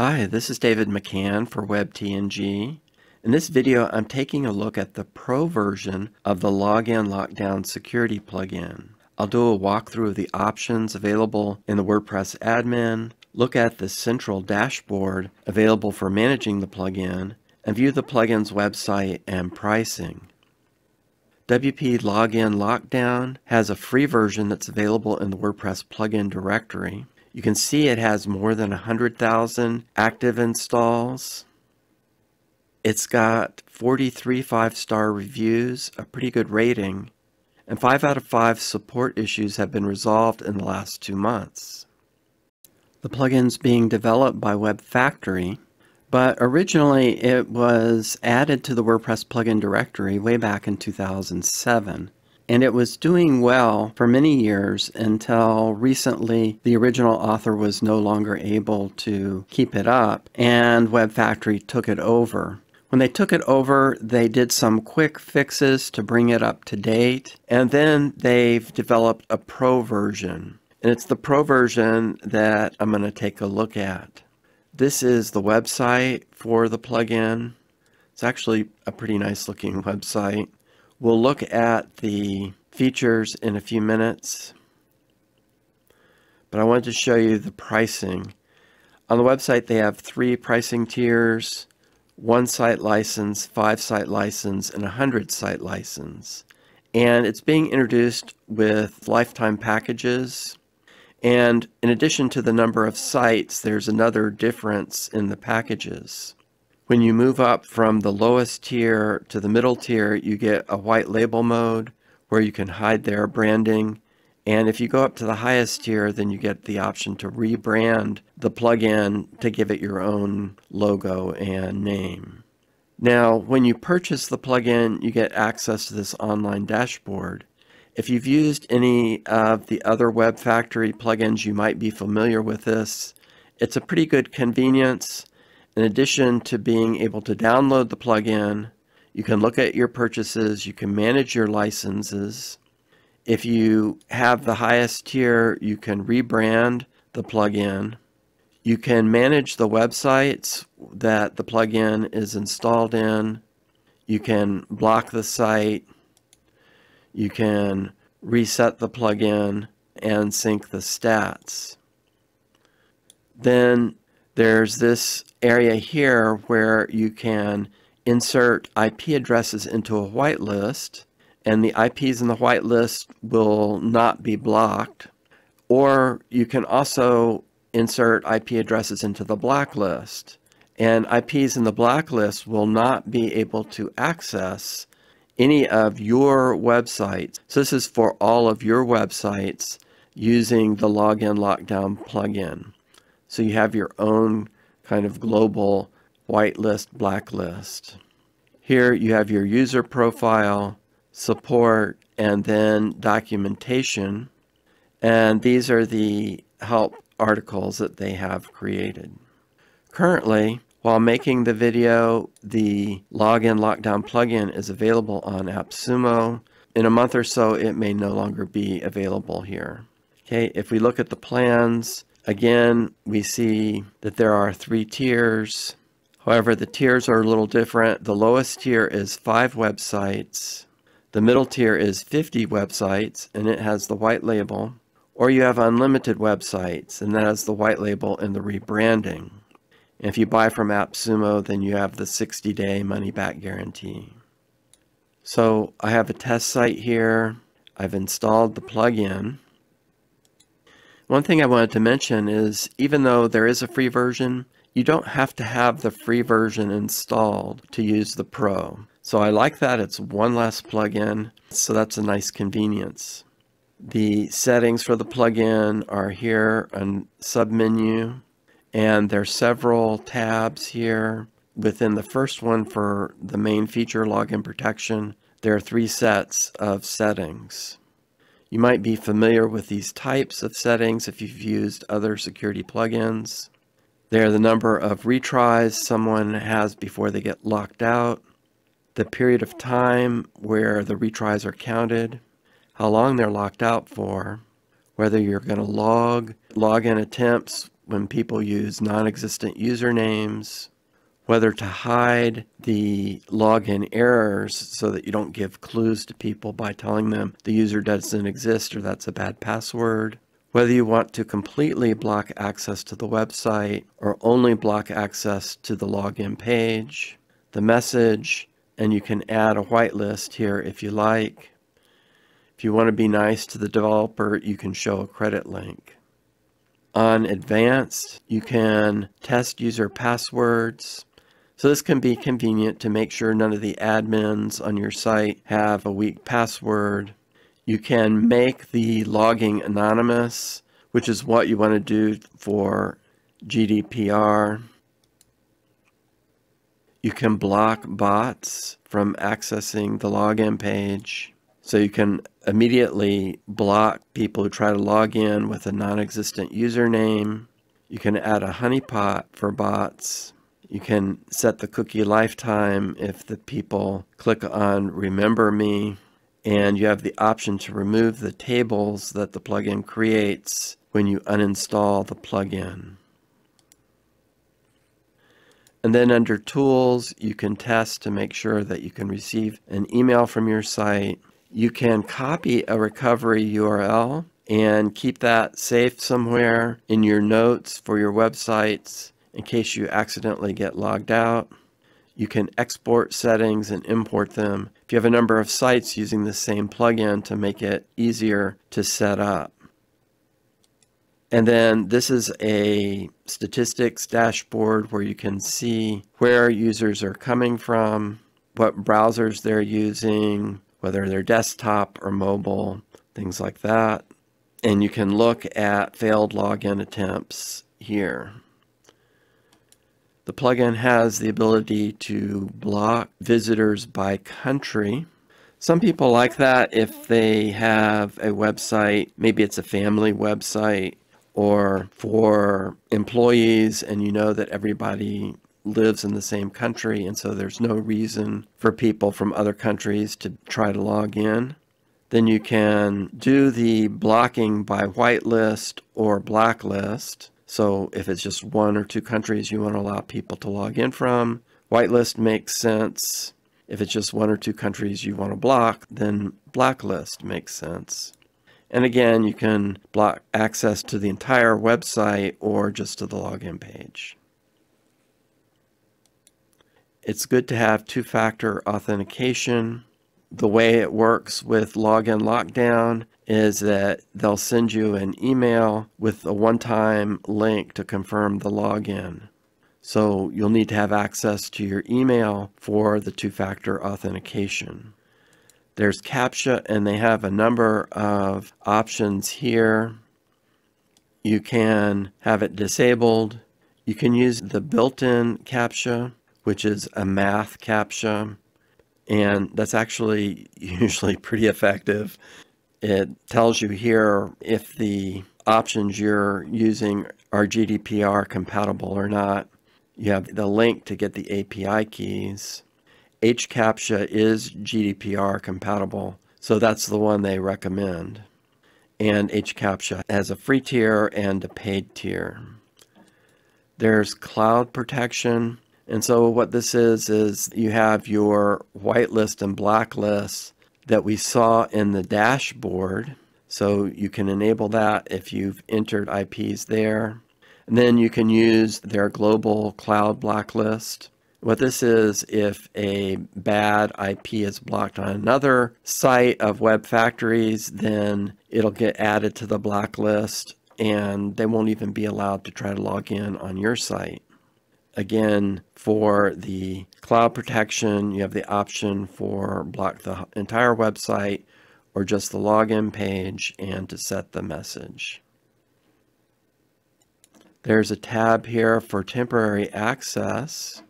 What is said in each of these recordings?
Hi, this is David McCan for WebTNG. In this video, I'm taking a look at the Pro version of the Login Lockdown Security plugin. I'll do a walkthrough of the options available in the WordPress admin, look at the central dashboard available for managing the plugin, and view the plugin's website and pricing. WP Login Lockdown has a free version that's available in the WordPress plugin directory. You can see it has more than 100,000 active installs. It's got 43 five-star reviews, a pretty good rating, and 5 out of 5 support issues have been resolved in the last two months. The plugin's being developed by Web Factory, but originally it was added to the WordPress plugin directory way back in 2007 and it was doing well for many years until recently the original author was no longer able to keep it up and Web Factory took it over. When they took it over, they did some quick fixes to bring it up to date, and then they've developed a pro version. And it's the pro version that I'm going to take a look at. This is the website for the plugin. It's actually a pretty nice looking website. We'll look at the features in a few minutes, but I wanted to show you the pricing. On the website, they have three pricing tiers, one site license, five site license, and a hundred site license. And it's being introduced with lifetime packages. And in addition to the number of sites, there's another difference in the packages. When you move up from the lowest tier to the middle tier, you get a white label mode where you can hide their branding. And if you go up to the highest tier, then you get the option to rebrand the plugin to give it your own logo and name. Now, when you purchase the plugin, you get access to this online dashboard. If you've used any of the other Web Factory plugins, you might be familiar with this. It's a pretty good convenience. In addition to being able to download the plugin, you can look at your purchases, you can manage your licenses. If you have the highest tier, you can rebrand the plugin. You can manage the websites that the plugin is installed in. You can block the site. You can reset the plugin and sync the stats. Then there's this area here where you can insert IP addresses into a whitelist and the IPs in the whitelist will not be blocked. Or you can also insert IP addresses into the blacklist and IPs in the blacklist will not be able to access any of your websites. So this is for all of your websites using the Login Lockdown plugin. So you have your own kind of global whitelist, blacklist. Here you have your user profile, support, and then documentation. And these are the help articles that they have created. Currently, while making the video, the Login Lockdown plugin is available on AppSumo. In a month or so, it may no longer be available here. Okay, if we look at the plans, Again, we see that there are three tiers. However, the tiers are a little different. The lowest tier is five websites. The middle tier is 50 websites, and it has the white label. Or you have unlimited websites, and that has the white label and the rebranding. And if you buy from AppSumo, then you have the 60-day money-back guarantee. So I have a test site here. I've installed the plugin. One thing I wanted to mention is even though there is a free version, you don't have to have the free version installed to use the Pro. So I like that it's one less plugin, so that's a nice convenience. The settings for the plugin are here on submenu, and there are several tabs here. Within the first one for the main feature login protection, there are three sets of settings. You might be familiar with these types of settings if you've used other security plugins. They're the number of retries someone has before they get locked out, the period of time where the retries are counted, how long they're locked out for, whether you're going to log login attempts when people use non-existent usernames, whether to hide the login errors so that you don't give clues to people by telling them the user doesn't exist or that's a bad password, whether you want to completely block access to the website or only block access to the login page, the message, and you can add a whitelist here if you like. If you want to be nice to the developer, you can show a credit link. On advanced, you can test user passwords. So this can be convenient to make sure none of the admins on your site have a weak password. You can make the logging anonymous, which is what you want to do for GDPR. You can block bots from accessing the login page. So you can immediately block people who try to log in with a non-existent username. You can add a honeypot for bots. You can set the cookie lifetime if the people click on remember me. And you have the option to remove the tables that the plugin creates when you uninstall the plugin. And then under tools, you can test to make sure that you can receive an email from your site you can copy a recovery URL and keep that safe somewhere in your notes for your websites in case you accidentally get logged out. You can export settings and import them if you have a number of sites using the same plugin to make it easier to set up. And then this is a statistics dashboard where you can see where users are coming from, what browsers they're using, whether they're desktop or mobile, things like that. And you can look at failed login attempts here. The plugin has the ability to block visitors by country. Some people like that if they have a website, maybe it's a family website, or for employees and you know that everybody lives in the same country, and so there's no reason for people from other countries to try to log in. Then you can do the blocking by whitelist or blacklist. So if it's just one or two countries you want to allow people to log in from, whitelist makes sense. If it's just one or two countries you want to block, then blacklist makes sense. And again, you can block access to the entire website or just to the login page. It's good to have two-factor authentication. The way it works with Login Lockdown is that they'll send you an email with a one-time link to confirm the login. So you'll need to have access to your email for the two-factor authentication. There's CAPTCHA and they have a number of options here. You can have it disabled. You can use the built-in CAPTCHA which is a math CAPTCHA. And that's actually usually pretty effective. It tells you here if the options you're using are GDPR compatible or not. You have the link to get the API keys. HCAPTCHA is GDPR compatible, so that's the one they recommend. And HCAPTCHA has a free tier and a paid tier. There's cloud protection. And so what this is, is you have your whitelist and blacklist that we saw in the dashboard. So you can enable that if you've entered IPs there. And then you can use their global cloud blacklist. What this is, if a bad IP is blocked on another site of Web Factories, then it'll get added to the blacklist and they won't even be allowed to try to log in on your site. Again, for the cloud protection, you have the option for block the entire website or just the login page and to set the message. There's a tab here for temporary access.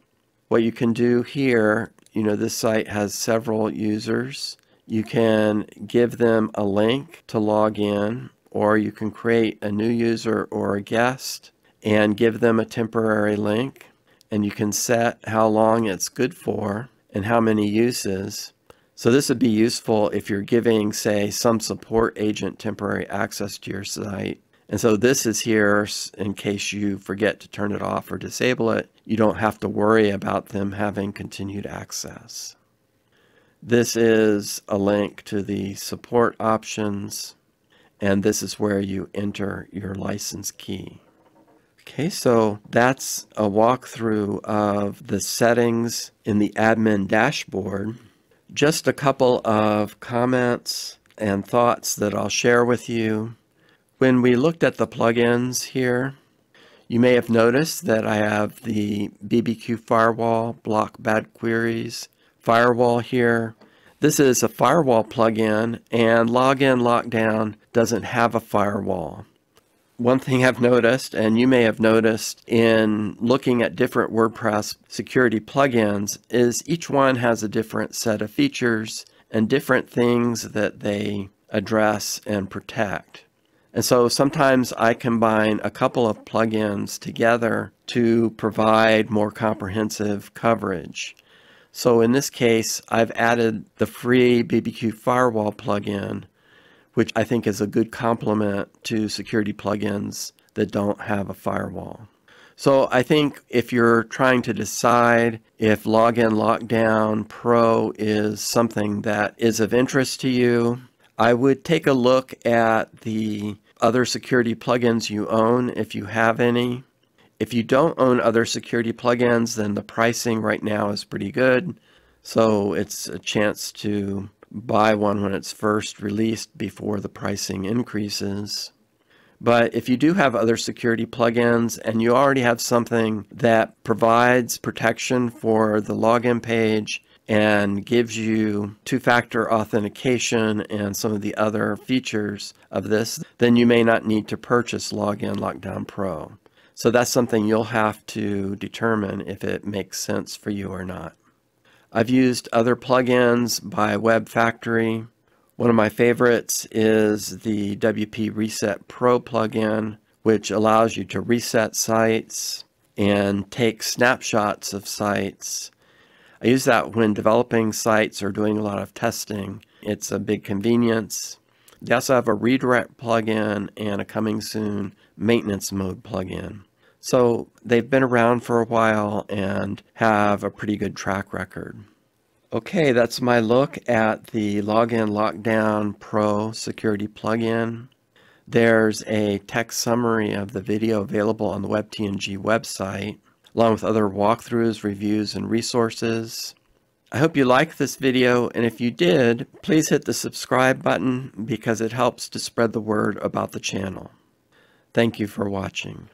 What you can do here, you know, this site has several users. You can give them a link to log in, or you can create a new user or a guest and give them a temporary link and you can set how long it's good for and how many uses. So this would be useful if you're giving, say, some support agent temporary access to your site And so this is here in case you forget to turn it off or disable it. You don't have to worry about them having continued access. This is a link to the support options, and this is where you enter your license key. Okay, so that's a walkthrough of the settings in the admin dashboard. Just a couple of comments and thoughts that I'll share with you. When we looked at the plugins here, you may have noticed that I have the BBQ Firewall Block Bad Queries firewall here. This is a firewall plugin and Login Lockdown doesn't have a firewall. One thing I've noticed, and you may have noticed in looking at different WordPress security plugins, is each one has a different set of features and different things that they address and protect. And so sometimes I combine a couple of plugins together to provide more comprehensive coverage. So in this case, I've added the free BBQ Firewall plugin, which I think is a good complement to security plugins that don't have a firewall. So I think if you're trying to decide if Login Lockdown Pro is something that is of interest to you, I would take a look at the other security plugins you own if you have any. If you don't own other security plugins, then the pricing right now is pretty good. So it's a chance to buy one when it's first released before the pricing increases. But if you do have other security plugins and you already have something that provides protection for the login page and gives you two-factor authentication and some of the other features of this, then you may not need to purchase Login Lockdown Pro. So that's something you'll have to determine if it makes sense for you or not. I've used other plugins by Web Factory. One of my favorites is the WP Reset Pro plugin, which allows you to reset sites and take snapshots of sites I use that when developing sites or doing a lot of testing. It's a big convenience. They also have a redirect plugin and a coming soon maintenance mode plugin. So they've been around for a while and have a pretty good track record. Okay, that's my look at the Login Lockdown Pro security plugin. There's a text summary of the video available on the WebTNG website along with other walkthroughs, reviews, and resources. I hope you liked this video, and if you did, please hit the subscribe button because it helps to spread the word about the channel. Thank you for watching.